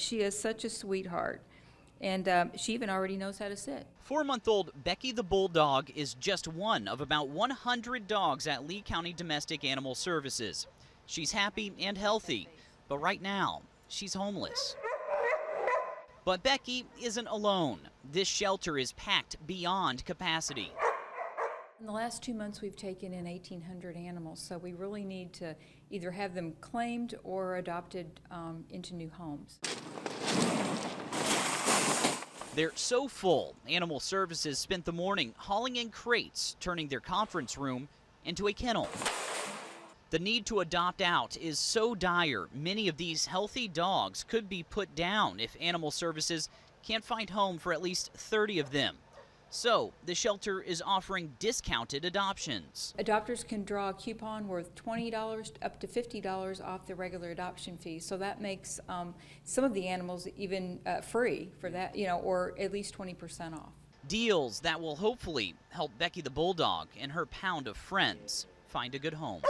She is such a sweetheart, and um, she even already knows how to sit. Four month old Becky the Bulldog is just one of about 100 dogs at Lee County Domestic Animal Services. She's happy and healthy, but right now, she's homeless. But Becky isn't alone. This shelter is packed beyond capacity. In the last two months, we've taken in 1,800 animals, so we really need to either have them claimed or adopted um, into new homes. They're so full, Animal Services spent the morning hauling in crates, turning their conference room into a kennel. The need to adopt out is so dire, many of these healthy dogs could be put down if Animal Services can't find home for at least 30 of them. So, the shelter is offering discounted adoptions. Adopters can draw a coupon worth $20 up to $50 off the regular adoption fee. So that makes um, some of the animals even uh, free for that, you know, or at least 20% off. Deals that will hopefully help Becky the Bulldog and her pound of friends find a good home.